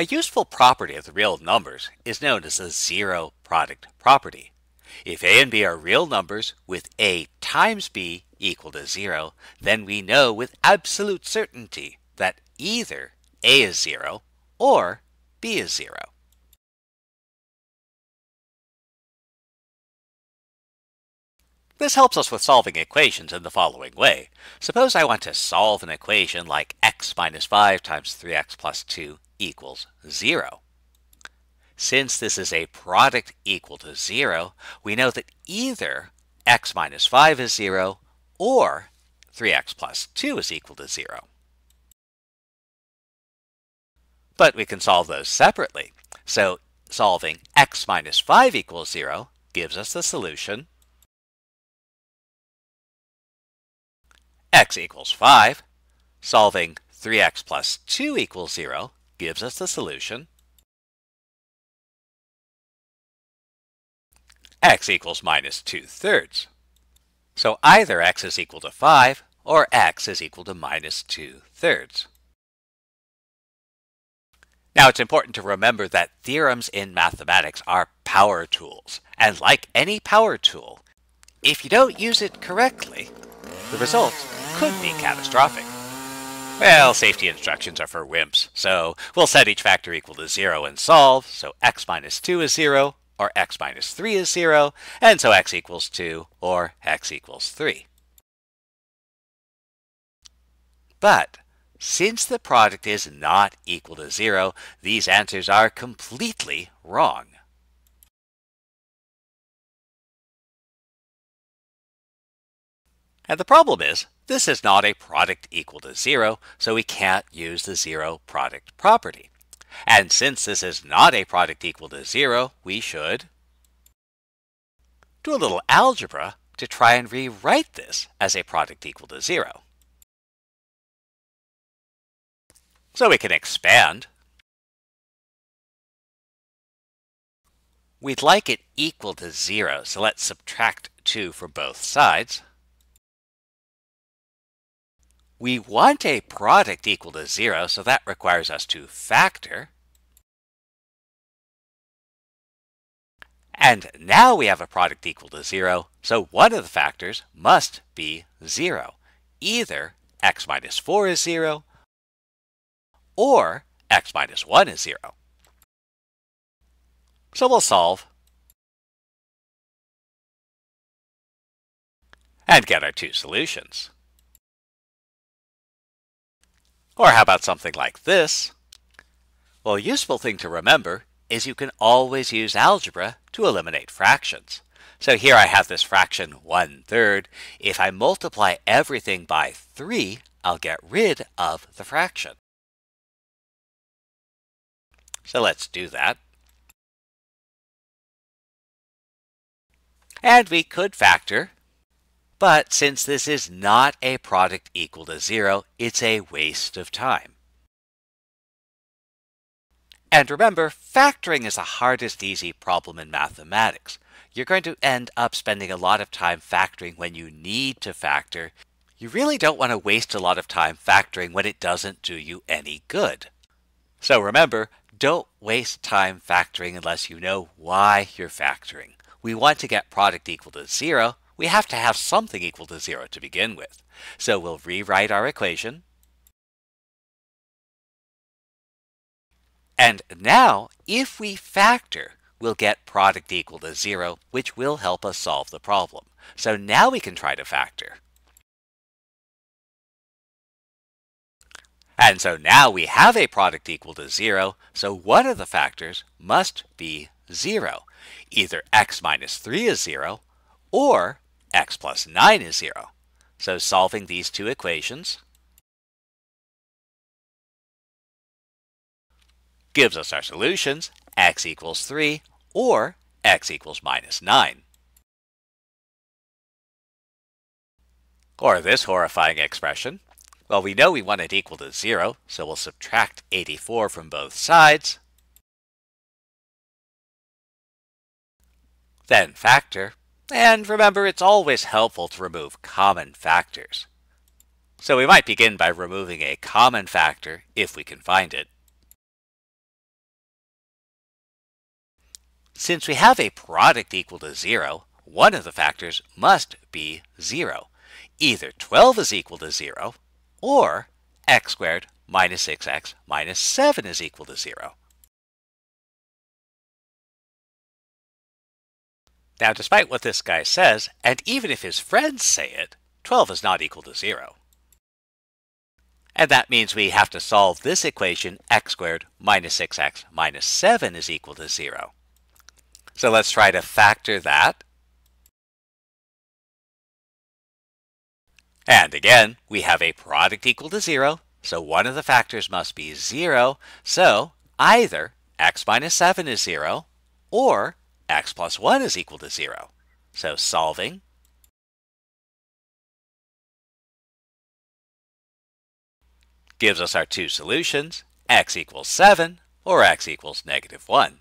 A useful property of the real numbers is known as the zero product property. If a and b are real numbers with a times b equal to 0, then we know with absolute certainty that either a is 0 or b is 0. This helps us with solving equations in the following way. Suppose I want to solve an equation like x minus 5 times 3x plus 2 equals 0. Since this is a product equal to 0, we know that either x minus 5 is 0 or 3x plus 2 is equal to 0. But we can solve those separately. So solving x minus 5 equals 0 gives us the solution x equals 5. Solving 3x plus 2 equals 0 gives us the solution x equals minus 2 thirds. So either x is equal to 5 or x is equal to minus 2 thirds. Now it's important to remember that theorems in mathematics are power tools. And like any power tool, if you don't use it correctly, the result could be catastrophic. Well, safety instructions are for wimps, so we'll set each factor equal to 0 and solve, so x minus 2 is 0, or x minus 3 is 0, and so x equals 2, or x equals 3. But since the product is not equal to 0, these answers are completely wrong. And the problem is, this is not a product equal to 0, so we can't use the zero product property. And since this is not a product equal to 0, we should do a little algebra to try and rewrite this as a product equal to 0. So we can expand. We'd like it equal to 0, so let's subtract 2 from both sides. We want a product equal to 0, so that requires us to factor. And now we have a product equal to 0, so one of the factors must be 0. Either x minus 4 is 0, or x minus 1 is 0. So we'll solve and get our two solutions. Or how about something like this? Well, a useful thing to remember is you can always use algebra to eliminate fractions. So here I have this fraction 1 third. If I multiply everything by 3, I'll get rid of the fraction. So let's do that. And we could factor but since this is not a product equal to zero, it's a waste of time. And remember, factoring is the hardest easy problem in mathematics. You're going to end up spending a lot of time factoring when you need to factor. You really don't want to waste a lot of time factoring when it doesn't do you any good. So remember, don't waste time factoring unless you know why you're factoring. We want to get product equal to zero, we have to have something equal to 0 to begin with. So we'll rewrite our equation. And now, if we factor, we'll get product equal to 0, which will help us solve the problem. So now we can try to factor. And so now we have a product equal to 0, so one of the factors must be 0. Either x minus 3 is 0, or x plus 9 is 0. So solving these two equations gives us our solutions, x equals 3 or x equals minus 9. Or this horrifying expression. Well, we know we want it equal to 0, so we'll subtract 84 from both sides. Then factor and remember, it's always helpful to remove common factors. So we might begin by removing a common factor if we can find it. Since we have a product equal to 0, one of the factors must be 0. Either 12 is equal to 0, or x squared minus 6x minus 7 is equal to 0. Now, despite what this guy says, and even if his friends say it, 12 is not equal to 0. And that means we have to solve this equation, x squared minus 6x minus 7 is equal to 0. So let's try to factor that. And again, we have a product equal to 0, so one of the factors must be 0. So either x minus 7 is 0, or x plus 1 is equal to 0. So solving gives us our two solutions, x equals 7 or x equals negative 1.